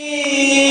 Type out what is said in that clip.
E...